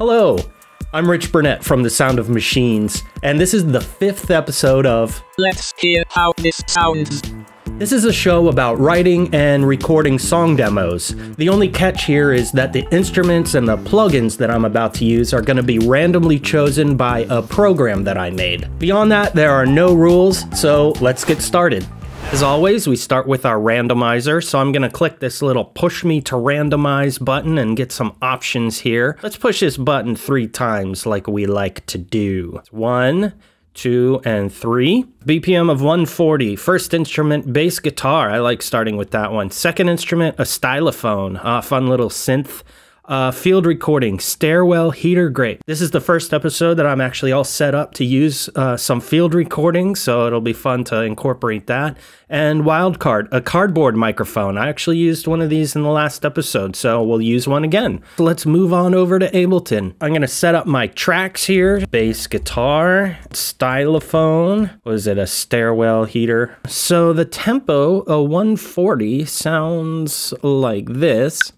Hello, I'm Rich Burnett from The Sound of Machines, and this is the fifth episode of Let's hear how this sounds. This is a show about writing and recording song demos. The only catch here is that the instruments and the plugins that I'm about to use are going to be randomly chosen by a program that I made. Beyond that, there are no rules, so let's get started. As always, we start with our randomizer, so I'm going to click this little push me to randomize button and get some options here. Let's push this button three times like we like to do. One, two, and three. BPM of 140. First instrument, bass guitar. I like starting with that one. Second instrument, a stylophone. A fun little synth. Uh, field recording, stairwell heater grate. This is the first episode that I'm actually all set up to use uh, some field recording, so it'll be fun to incorporate that. And wildcard, a cardboard microphone. I actually used one of these in the last episode, so we'll use one again. So let's move on over to Ableton. I'm gonna set up my tracks here: bass guitar, stylophone. Was it a stairwell heater? So the tempo, a 140, sounds like this.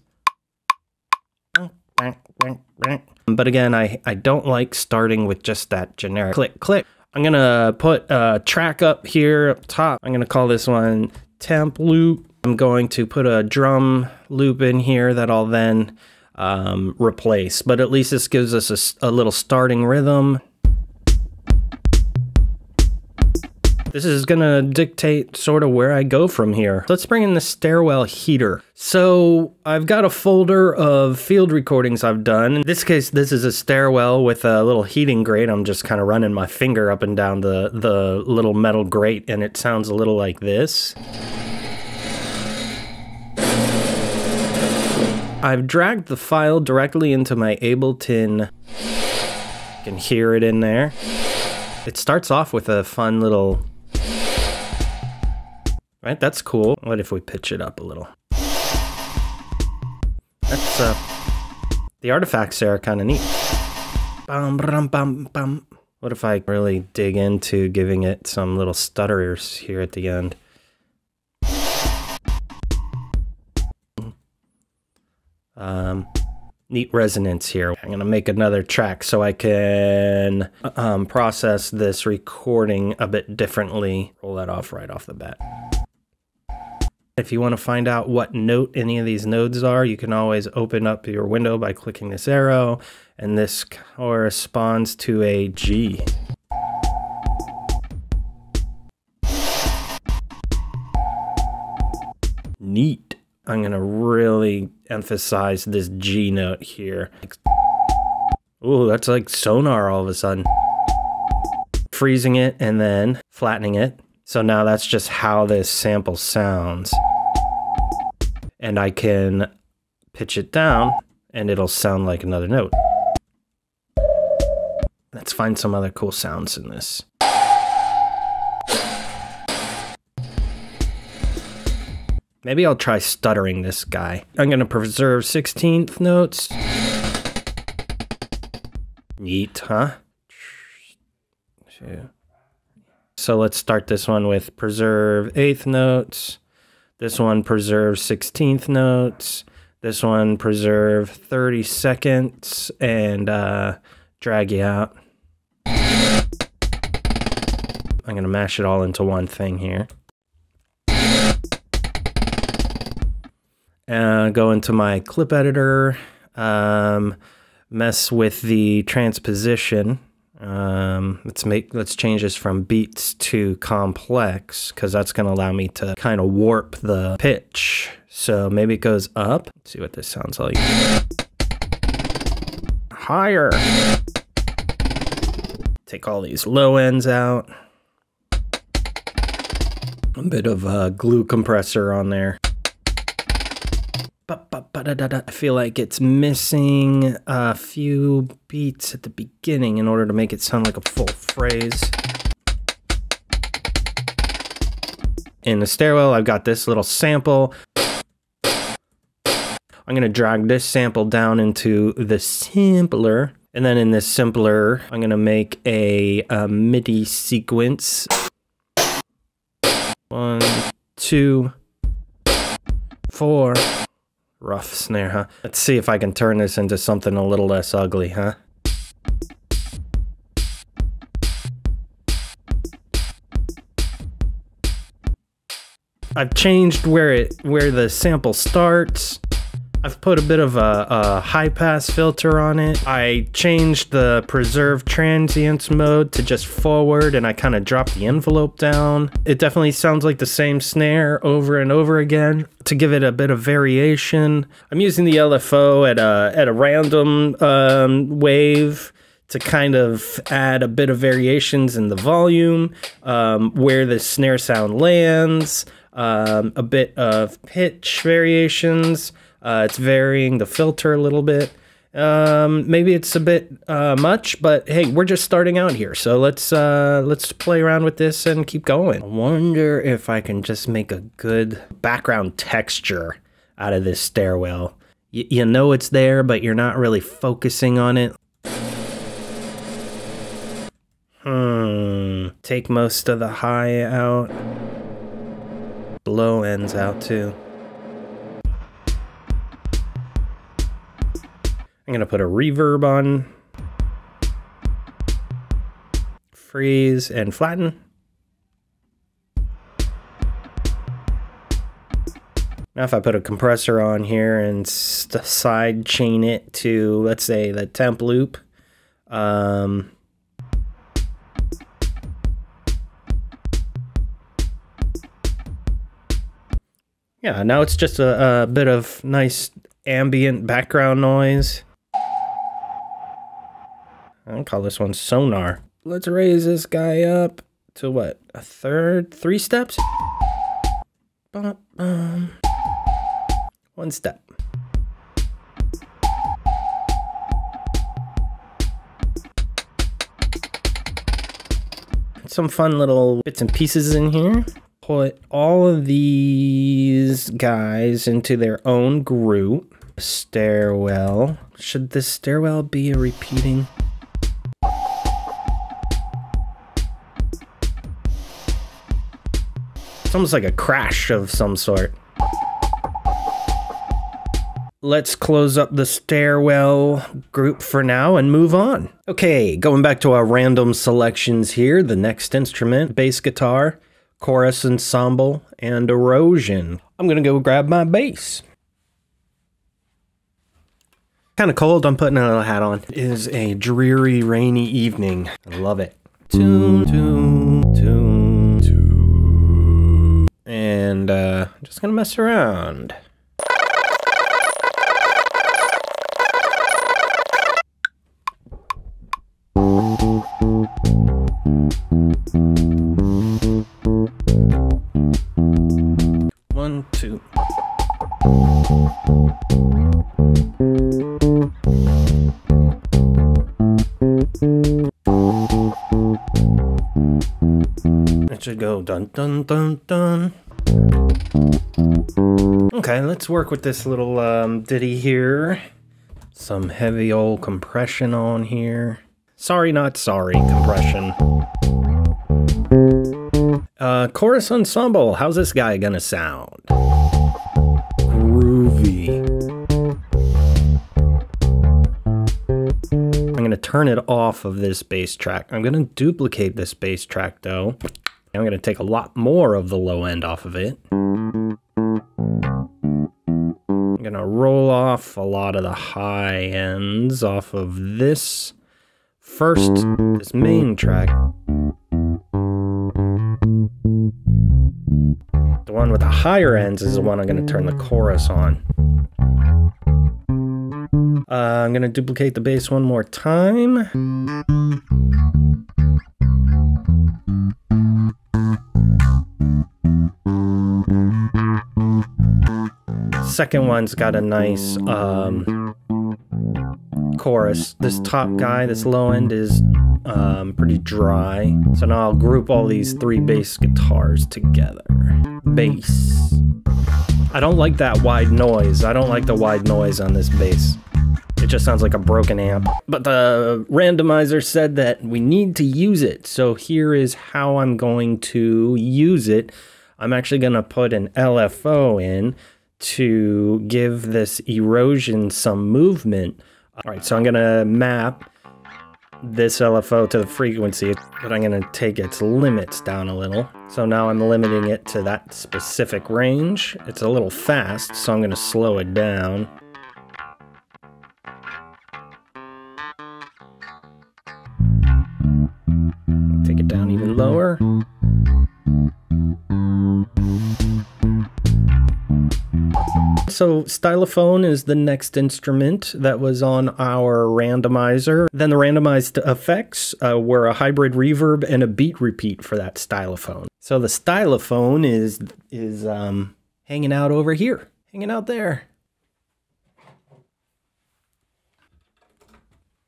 But again, I, I don't like starting with just that generic click, click. I'm gonna put a track up here up top. I'm gonna call this one temp loop. I'm going to put a drum loop in here that I'll then um, replace. But at least this gives us a, a little starting rhythm. This is gonna dictate sort of where I go from here. Let's bring in the stairwell heater. So I've got a folder of field recordings I've done. In this case, this is a stairwell with a little heating grate. I'm just kind of running my finger up and down the, the little metal grate and it sounds a little like this. I've dragged the file directly into my Ableton. You can hear it in there. It starts off with a fun little Right, that's cool. What if we pitch it up a little? That's, uh, the artifacts there are kind of neat. Bum, bum, bum, bum. What if I really dig into giving it some little stutterers here at the end? Um, neat resonance here. I'm gonna make another track so I can um, process this recording a bit differently. Roll that off right off the bat. If you want to find out what note any of these nodes are, you can always open up your window by clicking this arrow, and this corresponds to a G. Neat. I'm going to really emphasize this G note here. Ooh, that's like sonar all of a sudden. Freezing it and then flattening it. So now that's just how this sample sounds. And I can pitch it down and it'll sound like another note. Let's find some other cool sounds in this. Maybe I'll try stuttering this guy. I'm gonna preserve 16th notes. Neat, huh? So let's start this one with preserve 8th notes. This one preserve 16th notes. This one preserve 30 seconds and uh, drag you out. I'm going to mash it all into one thing here. Uh, go into my clip editor, um, mess with the transposition. Um, let's make let's change this from beats to complex because that's going to allow me to kind of warp the pitch. So maybe it goes up. Let's see what this sounds like. Higher. Take all these low ends out. A bit of a glue compressor on there. I feel like it's missing a few beats at the beginning in order to make it sound like a full phrase. In the stairwell, I've got this little sample. I'm going to drag this sample down into the sampler. And then in this simpler, I'm going to make a, a MIDI sequence. One, two, four, Rough snare, huh? Let's see if I can turn this into something a little less ugly, huh? I've changed where it where the sample starts. I've put a bit of a, a, high pass filter on it. I changed the preserve transients mode to just forward and I kind of dropped the envelope down. It definitely sounds like the same snare over and over again to give it a bit of variation. I'm using the LFO at a, at a random um, wave to kind of add a bit of variations in the volume, um, where the snare sound lands, um, a bit of pitch variations, uh, it's varying the filter a little bit. Um, maybe it's a bit uh, much, but hey, we're just starting out here, so let's uh, let's play around with this and keep going. I wonder if I can just make a good background texture out of this stairwell. Y you know it's there, but you're not really focusing on it. Hmm. Take most of the high out. Low ends out too. I'm going to put a reverb on. Freeze and flatten. Now if I put a compressor on here and side chain it to, let's say, the temp loop, um, yeah, now it's just a, a bit of nice ambient background noise. I'll call this one sonar. Let's raise this guy up to what? A third? Three steps? One step. Some fun little bits and pieces in here. Put all of these guys into their own group. Stairwell. Should this stairwell be a repeating? It's almost like a crash of some sort. Let's close up the stairwell group for now and move on. Okay, going back to our random selections here. The next instrument, bass guitar, chorus ensemble, and erosion. I'm gonna go grab my bass. Kind of cold, I'm putting a hat on. It is a dreary, rainy evening. I love it. Tune, tune, and uh, just gonna mess around. One, two. It should go dun dun dun dun. Let's work with this little um, ditty here. Some heavy old compression on here. Sorry, not sorry, compression. Uh, chorus ensemble, how's this guy gonna sound? Groovy. I'm gonna turn it off of this bass track. I'm gonna duplicate this bass track though. I'm to take a lot more of the low end off of it. Going to roll off a lot of the high ends off of this first, this main track. The one with the higher ends is the one I'm going to turn the chorus on. Uh, I'm going to duplicate the bass one more time. Second one's got a nice um, chorus. This top guy, this low end, is um, pretty dry. So now I'll group all these three bass guitars together. Bass. I don't like that wide noise. I don't like the wide noise on this bass. It just sounds like a broken amp. But the randomizer said that we need to use it. So here is how I'm going to use it. I'm actually going to put an LFO in to give this erosion some movement. All right, so I'm gonna map this LFO to the frequency, but I'm gonna take its limits down a little. So now I'm limiting it to that specific range. It's a little fast, so I'm gonna slow it down. So stylophone is the next instrument that was on our randomizer. Then the randomized effects uh, were a hybrid reverb and a beat repeat for that stylophone. So the stylophone is is um, hanging out over here, hanging out there.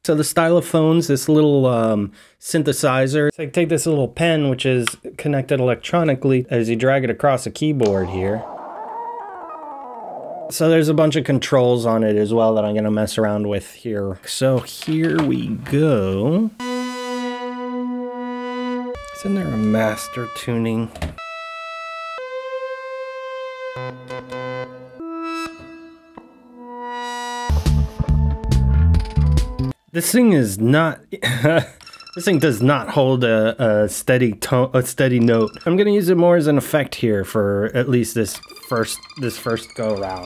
So the stylophone's this little um, synthesizer. So take this little pen, which is connected electronically, as you drag it across a keyboard here. So there's a bunch of controls on it as well that I'm going to mess around with here. So here we go. Isn't there a master tuning? This thing is not... This thing does not hold a, a steady tone, a steady note. I'm gonna use it more as an effect here for at least this first this first go round.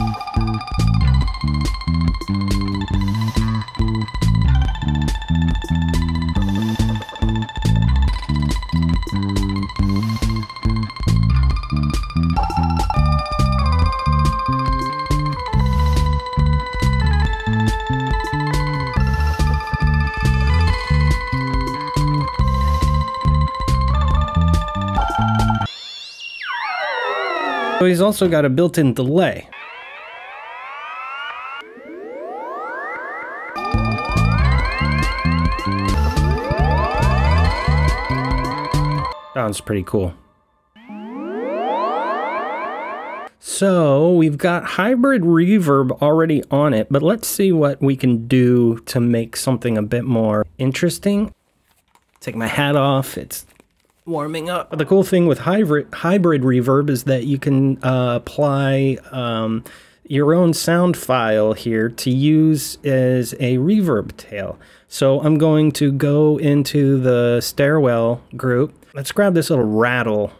So he's also got a built-in delay. Sounds pretty cool. So we've got hybrid reverb already on it, but let's see what we can do to make something a bit more interesting. Take my hat off. It's warming up. The cool thing with hybrid hybrid reverb is that you can uh, apply um, your own sound file here to use as a reverb tail. So I'm going to go into the stairwell group. Let's grab this little rattle.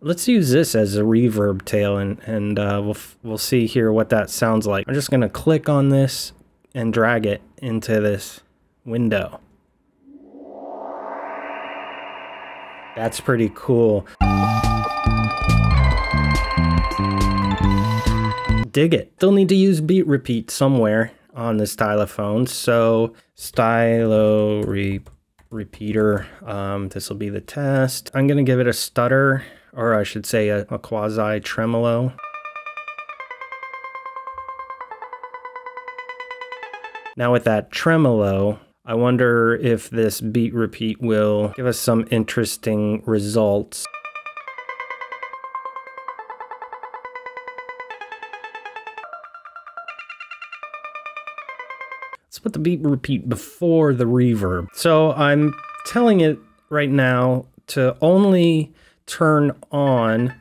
Let's use this as a reverb tail and, and uh, we'll, we'll see here what that sounds like. I'm just going to click on this and drag it into this window. That's pretty cool. Dig it. Still need to use beat repeat somewhere on the stylophone. So stylo re repeater. Um, this will be the test. I'm going to give it a stutter, or I should say a, a quasi tremolo. Now with that tremolo, I wonder if this beat repeat will give us some interesting results. Let's put the beat repeat before the reverb. So I'm telling it right now to only turn on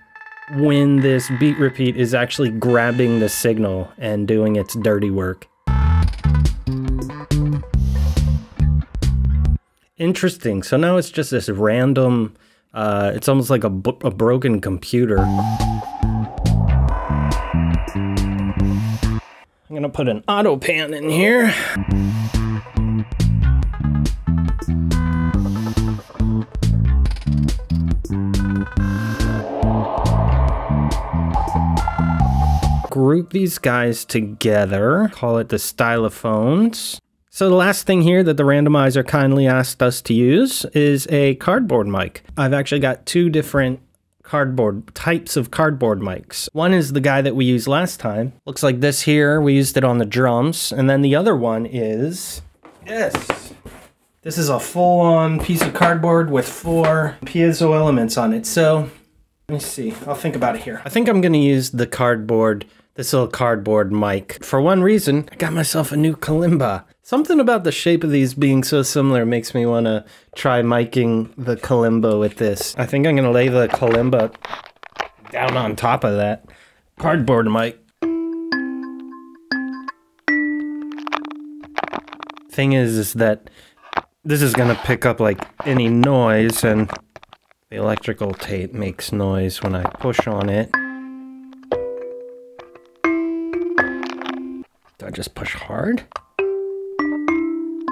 when this beat repeat is actually grabbing the signal and doing its dirty work. Interesting. So now it's just this random, uh, it's almost like a, a broken computer. I'm gonna put an auto pan in here. Group these guys together, call it the stylophones. So the last thing here that the randomizer kindly asked us to use is a cardboard mic. I've actually got two different cardboard types of cardboard mics. One is the guy that we used last time. Looks like this here. We used it on the drums. And then the other one is this. This is a full-on piece of cardboard with four piezo elements on it. So let me see. I'll think about it here. I think I'm to use the cardboard this little cardboard mic. For one reason, I got myself a new kalimba. Something about the shape of these being so similar makes me want to try miking the kalimba with this. I think I'm going to lay the kalimba down on top of that cardboard mic. Thing is, is that this is going to pick up like any noise and the electrical tape makes noise when I push on it. Do I just push hard?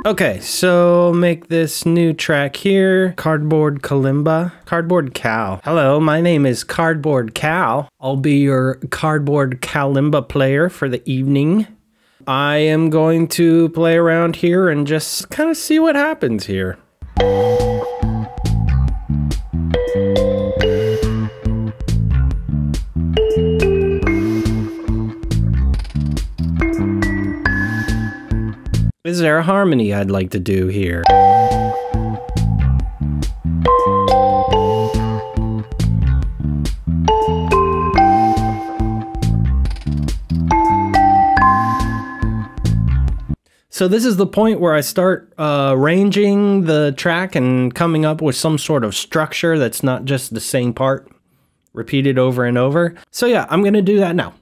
Okay, so make this new track here. Cardboard Kalimba. Cardboard Cow. Hello, my name is Cardboard Cow. I'll be your Cardboard Kalimba player for the evening. I am going to play around here and just kind of see what happens here. Is there a harmony I'd like to do here? So this is the point where I start uh, arranging the track and coming up with some sort of structure that's not just the same part repeated over and over. So yeah, I'm gonna do that now.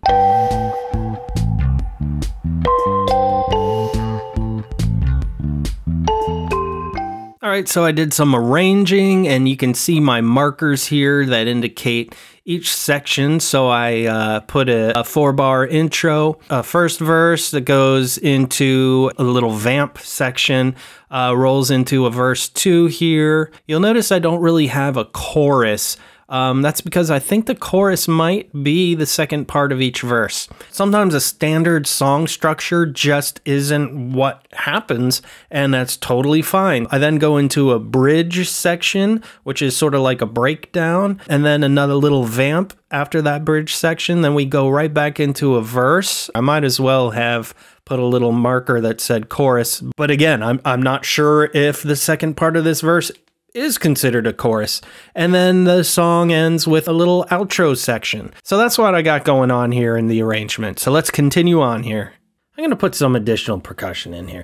Right, so I did some arranging and you can see my markers here that indicate each section. So I uh, put a, a, four bar intro, a first verse that goes into a little vamp section, uh, rolls into a verse two here. You'll notice I don't really have a chorus. Um, that's because I think the chorus might be the second part of each verse. Sometimes a standard song structure just isn't what happens, and that's totally fine. I then go into a bridge section, which is sort of like a breakdown, and then another little vamp after that bridge section. Then we go right back into a verse. I might as well have put a little marker that said chorus. But again, I'm, I'm not sure if the second part of this verse is considered a chorus. And then the song ends with a little outro section. So that's what I got going on here in the arrangement. So let's continue on here. I'm going to put some additional percussion in here.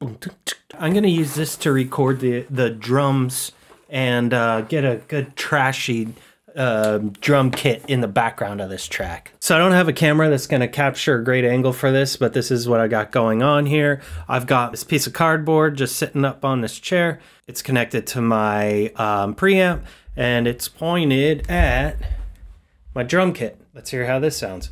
I'm going to use this to record the, the drums and uh, get a good trashy uh, drum kit in the background of this track. So I don't have a camera that's going to capture a great angle for this, but this is what I got going on here. I've got this piece of cardboard just sitting up on this chair. It's connected to my um, preamp and it's pointed at my drum kit. Let's hear how this sounds.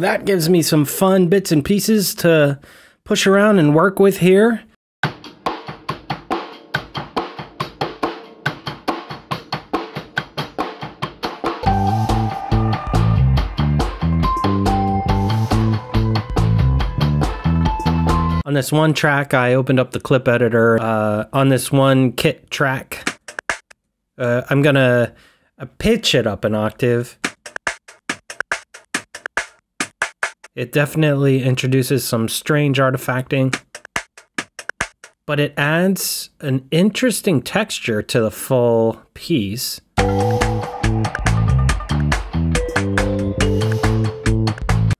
That gives me some fun bits and pieces to push around and work with here. On this one track, I opened up the clip editor. Uh, on this one kit track, uh, I'm gonna uh, pitch it up an octave. It definitely introduces some strange artifacting, but it adds an interesting texture to the full piece. I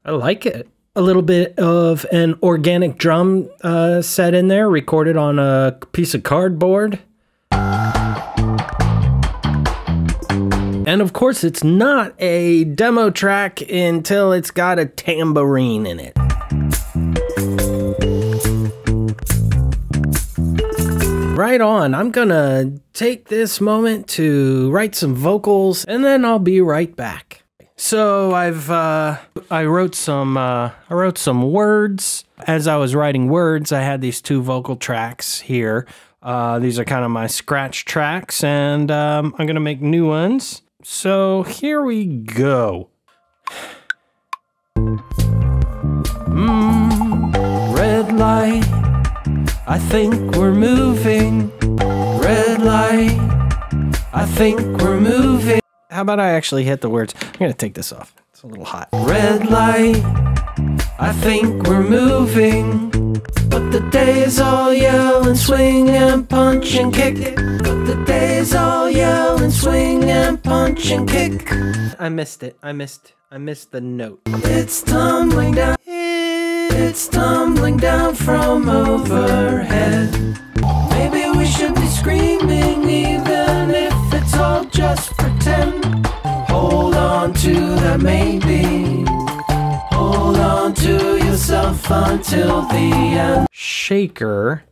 like it. A little bit of an organic drum uh, set in there, recorded on a piece of cardboard. And of course, it's not a demo track until it's got a tambourine in it. Right on, I'm gonna take this moment to write some vocals and then I'll be right back. So I've uh, I wrote some uh, I wrote some words. As I was writing words, I had these two vocal tracks here. Uh, these are kind of my scratch tracks, and um, I'm gonna make new ones. So here we go. Mm, red light, I think we're moving. Red Red light, I think we're moving. How about I actually hit the words? I'm gonna take this off. It's a little hot. Red light, I think we're moving. But the days all yell and swing and punch and kick. But the days all yell and swing and punch and kick. I missed it. I missed. I missed the note. It's tumbling down. It's tumbling down from overhead. Maybe we should be screaming, even if it's all just pretend. Hold on to that maybe. Hold on to yourself until the end. Shaker.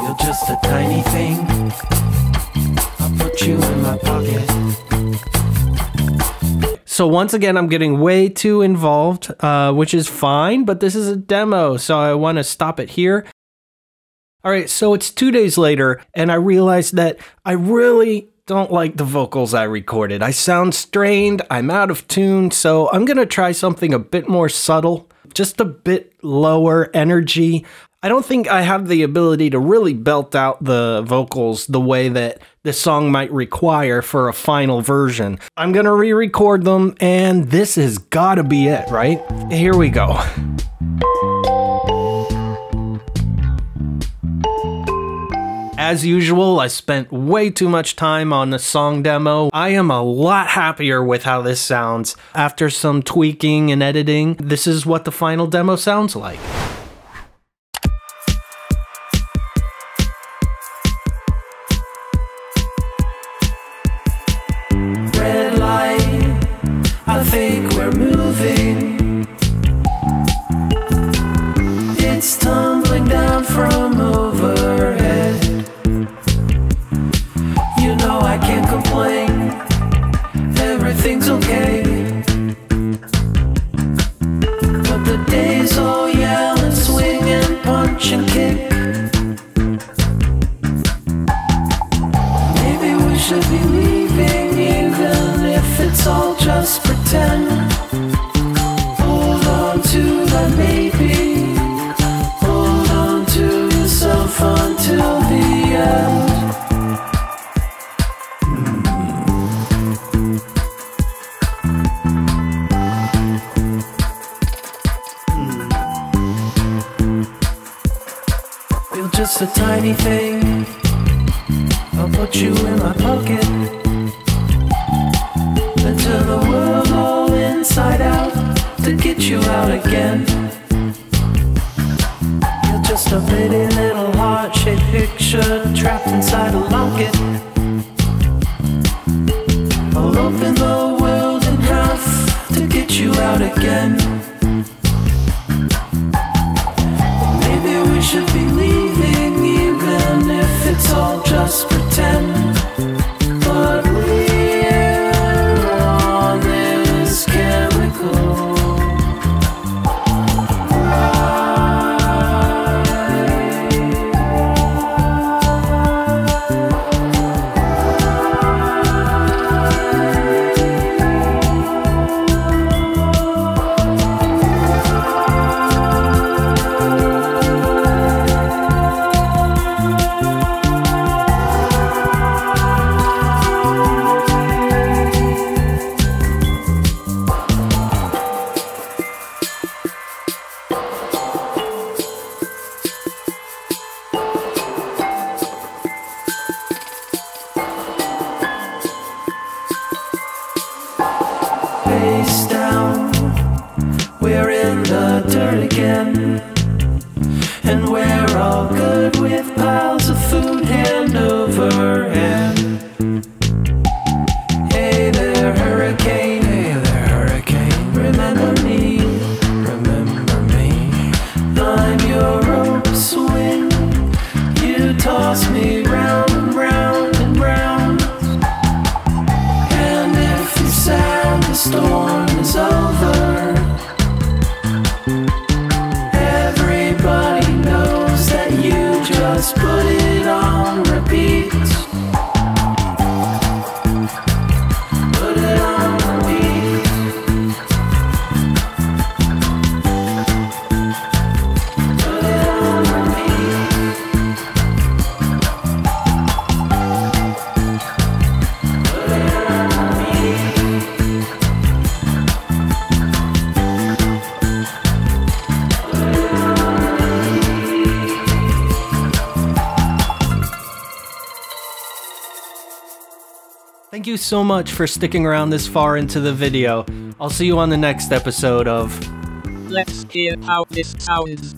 You're just a tiny thing. I'll put you in my pocket. So once again, I'm getting way too involved, uh, which is fine, but this is a demo, so I want to stop it here. All right, so it's two days later, and I realized that I really don't like the vocals I recorded. I sound strained, I'm out of tune, so I'm gonna try something a bit more subtle, just a bit lower energy. I don't think I have the ability to really belt out the vocals the way that the song might require for a final version. I'm gonna re record them, and this has gotta be it, right? Here we go. As usual, I spent way too much time on the song demo. I am a lot happier with how this sounds. After some tweaking and editing, this is what the final demo sounds like. Just you so much for sticking around this far into the video. I'll see you on the next episode of Let's hear how this sounds.